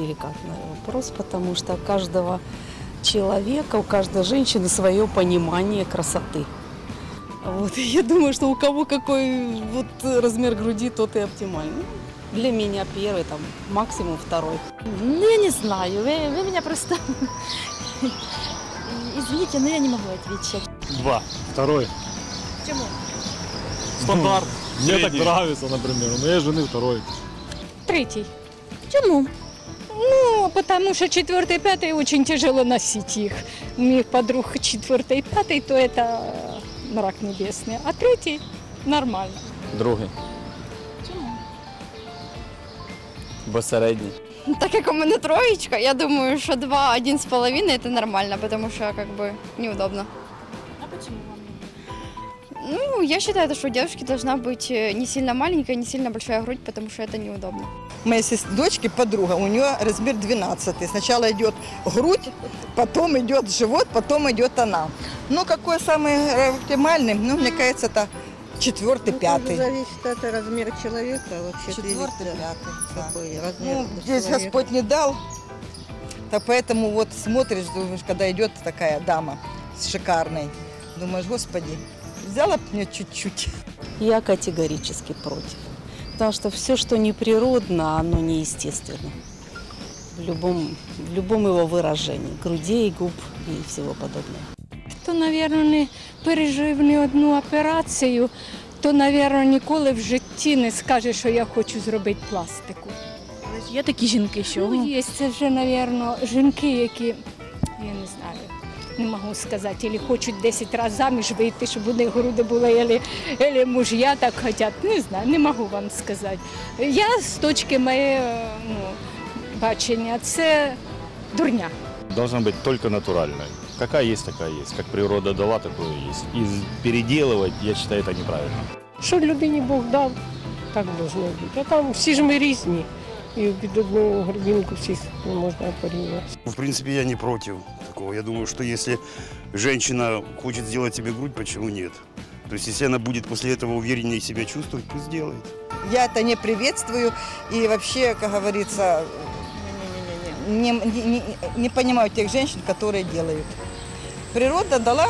деликатный вопрос, потому что у каждого человека, у каждой женщины свое понимание красоты. Вот, я думаю, что у кого какой вот размер груди, тот и оптимальный. Для меня первый, там, максимум второй. Ну, я не знаю. Вы, вы меня просто... Извините, но я не могу отвечать. Два. Второй. Чему? Стандарт. Мне так нравится, например. У моей жены второй. Третий. Чему? Ну, потому что четвертый и пятый очень тяжело носить их. У моих подруг четвертый и пятый, то это э, мрак небесный. А третий нормально. Другий. Бо середній. Так как у меня троечка, я думаю, что два, один с половиной это нормально, потому что как бы неудобно. А почему вам? Ну, я считаю, что у девушки должна быть э, не сильно маленькая, не сильно большая грудь, потому что это неудобно. Моей дочки подруга, у нее размер 12. Сначала идет грудь, потом идет живот, потом идет она. Ну, какой самый э, оптимальный? Ну, мне кажется, это четвертый, пятый. зависит от размера человека. Вообще Четвертый, видите, пятый. да. какой размер Ну, здесь человека. Господь не дал, то поэтому вот смотришь, думаешь, когда идет такая дама с шикарной, думаешь, Господи, взяла бы мне чуть-чуть. Я категорически против. Потому что все, что неприродно, оно неестественно. В любом, в любом его выражении. Грудей, губ и всего подобного. Хто, мабуть, не пережив ні одну операцію, то, мабуть, ніколи в житті не скаже, що я хочу зробити пластику. Є такі жінки, що Ну, є це вже, мабуть, жінки, які, я не знаю, не можу сказати, або хочуть 10 разів заміж вийти, щоб у них груди були, або, або муж'я так хочуть. Не знаю, не можу вам сказати. Я з точки моєї ну, бачення, це дурня. должна быть только натуральной. Какая есть, такая есть. Как природа дала, такое и есть. И переделывать, я считаю, это неправильно. Що людині Бог дав, так должно бути. А там всі ж ми різні. І під одну горбінку всіх не можна порівняти. В принципе, я не против такого. Я думаю, что если женщина хочет сделать себе грудь, почему нет? То есть, если она будет после этого увереннее себя чувствовать, пусть делает. Я это не приветствую и вообще, как говорится, не, не- не- не понимаю тех женщин, которые делают. Природа дала,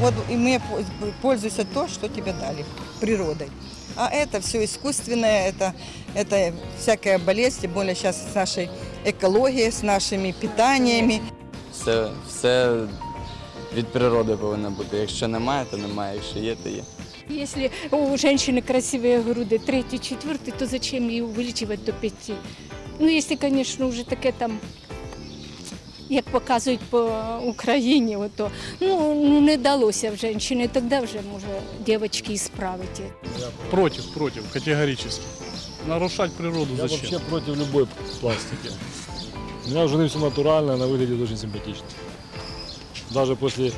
вот и мы польз- пользуйся то, что тебе дали, природой. А это все искусственное, это, это всякая болезнь, тем более сейчас с нашей экологией, с нашими питаниями. Все, все від природи повинно бути. Якщо немає, то немає. Якщо є, то є. Если у женщины красивые груди, третий, четвертый, то зачем ее увеличивать до пяти? Ну, если, конечно, уже таке там, як показують по Україні, ото, ну, ну не далося в женщини, тоді вже може дівчатки і справити. Против, против, категорически. Нарушать природу Я зачем? вообще против любой пластики. У меня у жены все натурально, она выглядит очень симпатично. Даже после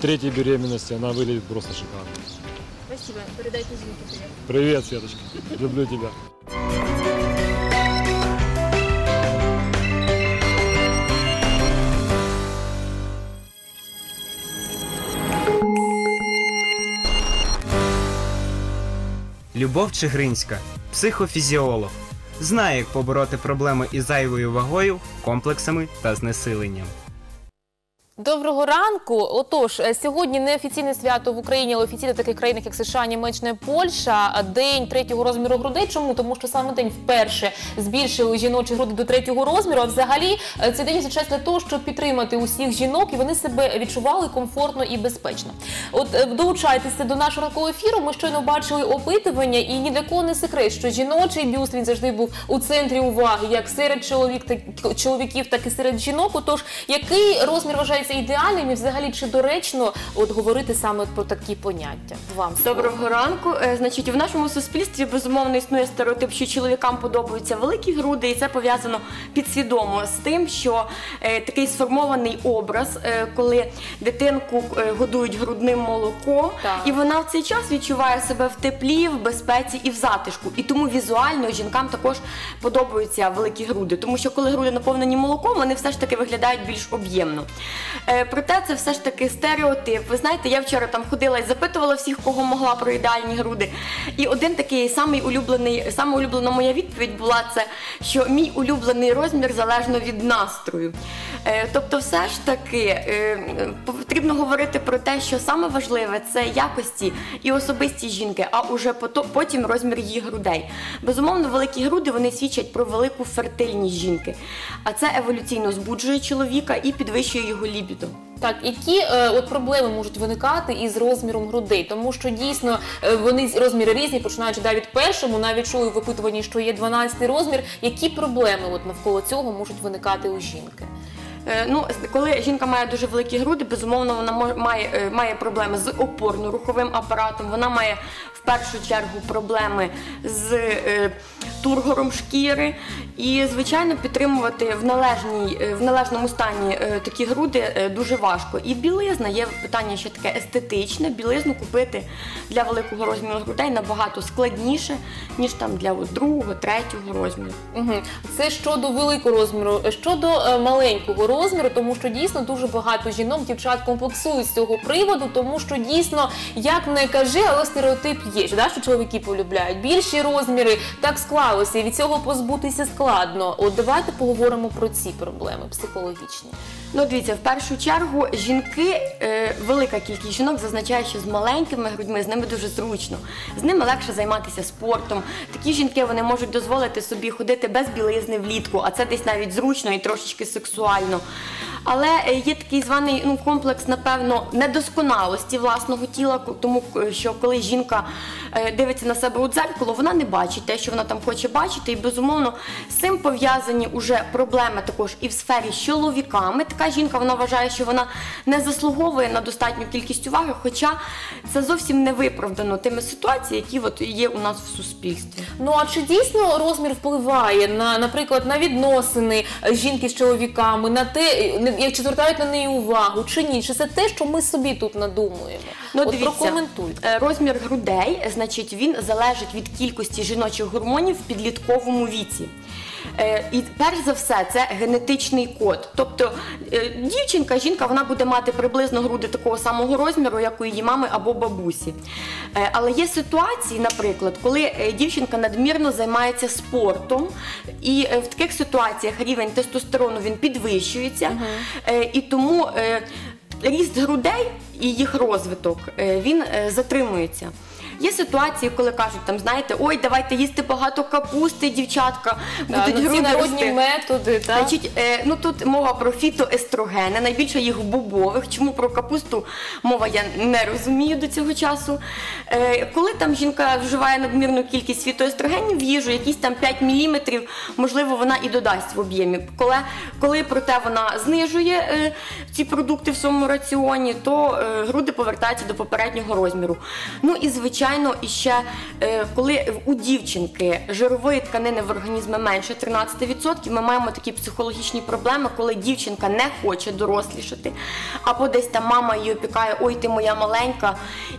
третьей беременности она выглядит просто шикарно. Спасибо. Передайте жінки привіт. Привет, Светочка. Люблю тебя. Любов Чигринська, психофізіолог, знає, як побороти проблеми із зайвою вагою, комплексами та знесиленням. Доброго ранку. Отож, е, сьогодні неофіційне свято в Україні, але офіційне таких країнах, як США, Німеччина, Польща. День третього розміру грудей. Чому? Тому що саме день вперше збільшили жіночі груди до третього розміру. А взагалі е, цей день означає для того, щоб підтримати усіх жінок і вони себе відчували комфортно і безпечно. От е, долучайтеся до нашого ранкового ефіру. Ми щойно бачили опитування, і ні для кого не секрет, що жіночий бюст він завжди був у центрі уваги, як серед чоловік, так, чоловіків, так і серед жінок. Отож, який розмір вважається ідеальним і взагалі чи доречно от говорити саме про такі поняття? Вам слово. Доброго ранку. Е, Значить, в нашому суспільстві безумовно існує стереотип, що чоловікам подобаються великі груди, і це пов'язано підсвідомо з тим, що е, такий сформований образ, е, коли дитинку е, годують грудним молоком, Так. і вона в цей час відчуває себе в теплі, в безпеці і в затишку. І тому візуально жінкам також подобаються великі груди, тому що коли груди наповнені молоком, вони все ж таки виглядають більш об'ємно. Е, проте це все ж таки стереотип. Ви знаєте, я вчора там ходила і запитувала всіх, кого могла про ідеальні груди. І один такий самий улюблений, саме улюблена моя відповідь була це, що мій улюблений розмір залежно від настрою. Е, тобто, все ж таки е, потрібно говорити про те, що саме важливе це якості і особисті жінки, а уже потім розмір її грудей. Безумовно, великі груди вони свідчать про велику фертильність жінки, а це еволюційно збуджує чоловіка і підвищує його лібідо. Так, які е, от проблеми можуть виникати із розміром грудей, тому що дійсно е, вони розміри різні, починаючи да, першому, навіть чую в опитуванні, що є 12 розмір. Які проблеми от навколо цього можуть виникати у жінки? Е, Ну, коли жінка має дуже великі груди, безумовно, вона має, е, має проблеми з опорно-руховим апаратом, вона має в першу чергу проблеми з е, тургором шкіри. І, звичайно, підтримувати в, належній, в належному стані такі груди дуже важко. І білизна є питання ще таке естетичне. Білизну купити для великого розміру грудей набагато складніше, ніж там для другого, третього розміру. Це щодо великого розміру, щодо маленького розміру, тому що дійсно дуже багато жінок, дівчат комплексують з цього приводу, тому що дійсно, як не кажи, але стереотип є, що, да, що чоловіки полюбляють більші розміри, так склалося, і від цього позбутися складно. От давайте поговоримо про ці проблеми психологічні. Ну, дивіться, в першу чергу жінки, е, велика кількість жінок зазначає, що з маленькими грудьми з ними дуже зручно. З ними легше займатися спортом. Такі жінки вони можуть дозволити собі ходити без білизни влітку, а це десь навіть зручно і трошечки сексуально. Але е, є такий званий ну, комплекс, напевно, недосконалості власного тіла, тому е, що коли жінка дивиться на себе у дзеркало, вона не бачить те, що вона там хоче бачити, і безумовно з цим пов'язані уже проблеми також і в сфері з чоловіками. Така жінка вона вважає, що вона не заслуговує на достатню кількість уваги, хоча це зовсім не виправдано тими ситуаціями, які от є у нас в суспільстві. Ну а чи дійсно розмір впливає на, наприклад, на відносини е, жінки з чоловіками, на те, е, як чи звертають на неї увагу, чи ні? Чи це те, що ми собі тут надумуємо? Ну, От дивіться, прокоментуйте. е, розмір грудей, значить, він залежить від кількості жіночих гормонів в підлітковому віці. Е, І перш за все, це генетичний код. Тобто е, дівчинка, жінка, вона буде мати приблизно груди такого самого розміру, як у її мами або бабусі. Але є ситуації, наприклад, коли дівчинка надмірно займається спортом, і в таких ситуаціях рівень тестостерону він підвищується, Е, і тому. Ріст грудей і їх розвиток е, він е, затримується. Є ситуації, коли кажуть, там знаєте, ой, давайте їсти багато капусти, дівчатка, будуть ну, груди рости. методи, так? Значить, е, ну тут мова про фітоестрогени, найбільше їх в бобових. Чому про капусту мова я не розумію до цього часу. Е, коли там жінка вживає надмірну кількість фітоестрогенів в їжу, якісь там 5 мм, можливо, вона і додасть в об'ємі. Коли, коли проте вона знижує е, ці продукти в своєму раціоні, то е, груди повертаються до попереднього розміру. Ну і звичайно, іще е, коли у дівчинки жирової тканини в організмі менше 13%, ми маємо такі психологічні проблеми, коли дівчинка не хоче дорослішати, або десь там мама її опікає, ой, ти моя маленька,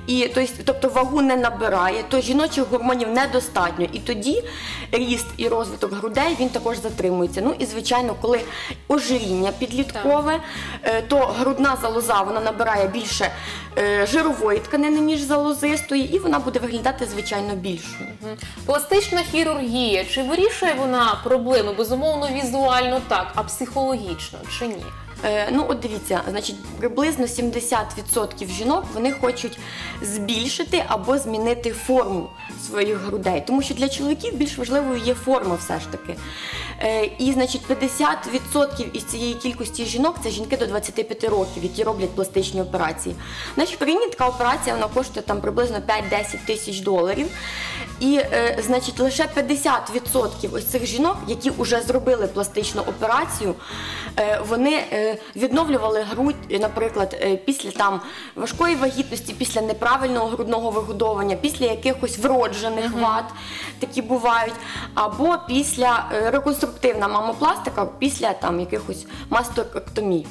і тобто вагу не набирає, то жіночих гормонів недостатньо. І тоді ріст і розвиток грудей він також затримується. Ну і звичайно, коли ожиріння підліткове, е, то грудна залоза вона набирає більше жирової тканини, ніж залозистої, і вона буде виглядати звичайно більшою. Пластична хірургія, чи вирішує вона проблеми? Безумовно, візуально так, а психологічно чи ні? Е, ну, от дивіться, значить, приблизно 70% жінок вони хочуть збільшити або змінити форму своїх грудей. Тому що для чоловіків більш важливою є форма все ж таки. Е, і, значить, 50% із цієї кількості жінок це жінки до 25 років, які роблять пластичні операції. В нашій така операція вона коштує там приблизно 5-10 тисяч доларів. І, е, значить, лише 50% ось цих жінок, які вже зробили пластичну операцію, вони відновлювали грудь, наприклад, е, після там важкої вагітності, після неправильного грудного вигодовування, після якихось вроджених вад, такі бувають, або після е, реконструктивна мамопластика, після там якихось мастектомій.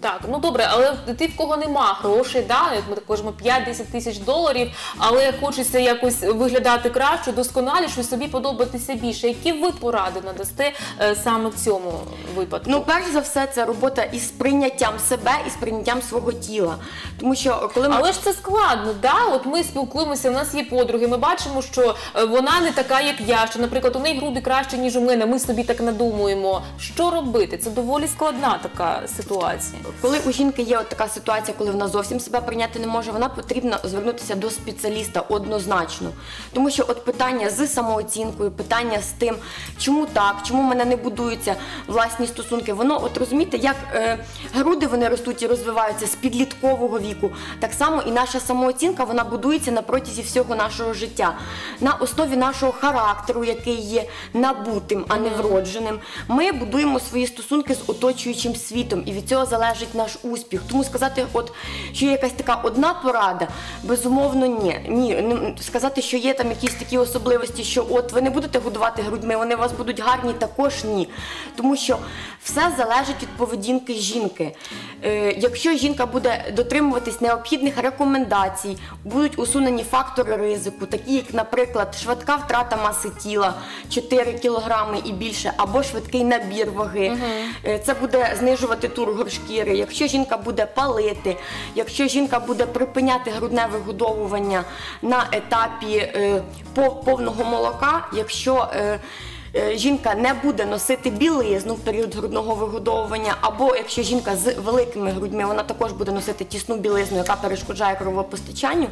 Так, ну добре, але ти в кого нема грошей, да? як ми так кажемо, 5-10 тисяч доларів, але хочеться якось виглядати краще, досконаліше, собі подобатися більше. Які ви поради надасте е, саме в цьому випадку? Ну, перш за все, це робота із прийняттям себе і з прийняттям свого тіла. Тому що коли ми Але ж це складно, да? От ми спілкуємося, у нас є подруги. Ми бачимо, що е, вона не така, як я. Що, наприклад, у неї груди краще, ніж у мене. Ми собі так надумуємо. Що робити? Це доволі складна така ситуація. Коли у жінки є от така ситуація, коли вона зовсім себе прийняти не може, вона потрібно звернутися до спеціаліста однозначно. Тому що от питання з самооцінкою, питання з тим, чому так, чому в мене не будуються власні стосунки, воно, от розумієте, як е, груди вони ростуть і розвиваються з підліткового віку, так само і наша самооцінка вона будується на протязі всього нашого життя. На основі нашого характеру, який є набутим, а не вродженим, ми будуємо свої стосунки з оточуючим світом, і від цього залежить наш успіх. Тому сказати, от що є якась така одна порада, безумовно, ні. Ні, сказати, що є там якісь такі особливості, що от ви не будете годувати грудьми, вони у вас будуть гарні, також ні. Тому що все залежить від поведінки жінки. Е, якщо жінка буде дотримуватись необхідних рекомендацій, будуть усунені фактори ризику, такі як, наприклад, швидка втрата маси тіла 4 кілограми і більше, або швидкий набір ваги. Е, Це буде знижувати тургор шкіри. Якщо жінка буде палити, якщо жінка буде припиняти грудне вигодовування на етапі е, повного молока, якщо е, жінка не буде носити білизну в період грудного вигодовування, або якщо жінка з великими грудьми, вона також буде носити тісну білизну, яка перешкоджає кровопостачанню,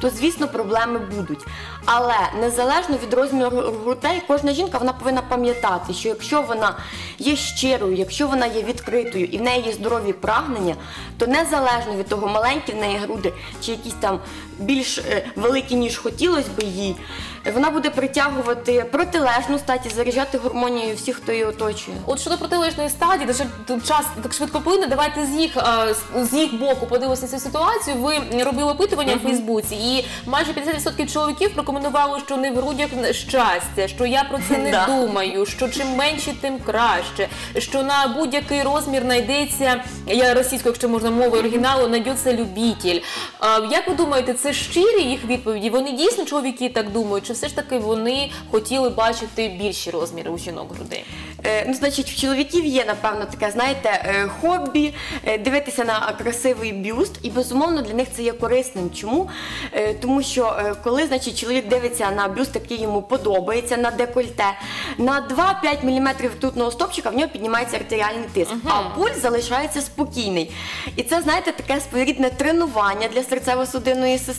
то звісно проблеми будуть. Але незалежно від розміру грудей, кожна жінка вона повинна пам'ятати, що якщо вона є щирою, якщо вона є відкритою і в неї є здорові прагнення, то незалежно від того, маленькі в неї груди чи якісь там більш е, великі, ніж хотілося би їй, вона буде притягувати протилежну статі, заряджати гормонією всіх, хто її оточує. От щодо протилежної стадії, де час так швидко плине, давайте з їх з- їх боку подивимося цю ситуацію. Ви робили опитування в Фейсбуці, і майже 50% чоловіків прокоментували, що не в грудях щастя, що я про це не Да. думаю, що чим менше, тим краще, що на будь-який розмір знайдеться, я російською, якщо можна мовою оригіналу, знайдеться любитель. А, Як ви думаєте, це щирі їх відповіді? Вони дійсно чоловіки так думають, чи все ж таки вони хотіли бачити більші розміри у жінок грудей? Е, ну, значить, в чоловіків є, напевно, таке, знаєте, е, хобі е, дивитися на красивий бюст, і безумовно для них це є корисним. Чому? Тому що коли значить, чоловік дивиться на бюст, який йому подобається, на декольте, на 2-5 мм ртутного стопчика в нього піднімається артеріальний тиск, а пульс залишається спокійний. І це, знаєте, таке своєрідне тренування для серцево-судинної системи.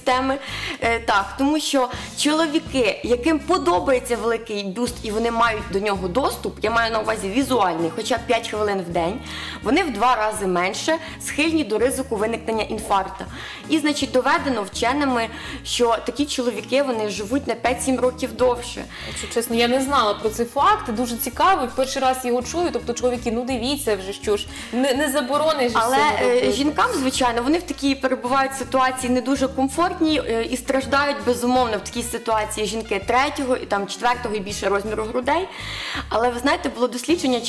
Е, так, тому що чоловіки, яким подобається великий бюст і вони мають до нього доступ, я маю на увазі візуальний, хоча б 5 хвилин в день, вони в два рази менше схильні до ризику виникнення інфаркта. І, значить, доведено вченими, що такі чоловіки вони живуть на 5-7 років довше. Якщо чесно, я не знала про цей факт. Дуже цікавий. Перший раз його чую. Тобто, чоловіки, ну дивіться вже що ж, не, не заборониш. Але е, жінкам, звичайно, вони в такій перебувають ситуації не дуже комфортній е, і страждають безумовно в такій ситуації жінки третього і там четвертого і більше розміру грудей. Але ви знаєте, було дослідження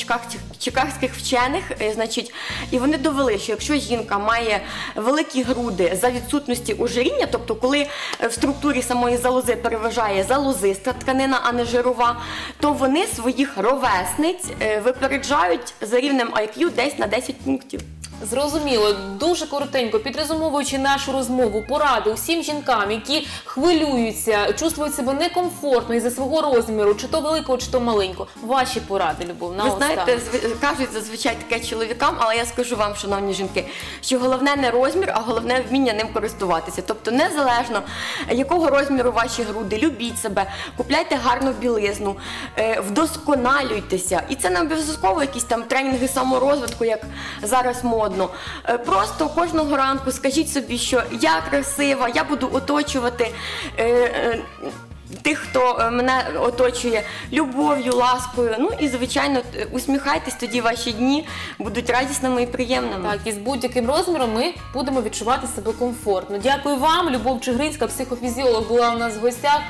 чикагських, вчених, е, значить, і вони довели, що якщо жінка має великі груди за відсутності ожиріння, тобто коли е, в структурі самої залози переважає залозиста тканина, а не жирова, то вони своїх ровесниць випереджають за рівнем IQ десь на 10 пунктів. Зрозуміло, дуже коротенько, підрезумовуючи нашу розмову, поради усім жінкам, які хвилюються, чувствують себе некомфортно із-за свого розміру, чи то великого, чи то маленького. Ваші поради, Любов, на Ви знаєте, зв- кажуть зазвичай таке чоловікам, але я скажу вам, шановні жінки, що головне не розмір, а головне вміння ним користуватися. Тобто, незалежно якого розміру ваші груди, любіть себе, купляйте гарну білизну, е, вдосконалюйтеся. І це не обов'язково якісь там тренінги саморозвитку, як зараз модно. Е, Просто кожного ранку скажіть собі, що я красива, я буду оточувати. е, е, Тих, хто мене оточує любов'ю, ласкою. Ну і звичайно, усміхайтесь, тоді ваші дні будуть радісними і приємними. Так, і з будь-яким розміром ми будемо відчувати себе комфортно. Дякую вам, Любов Чигринська, психофізіолог, була у нас в гостях.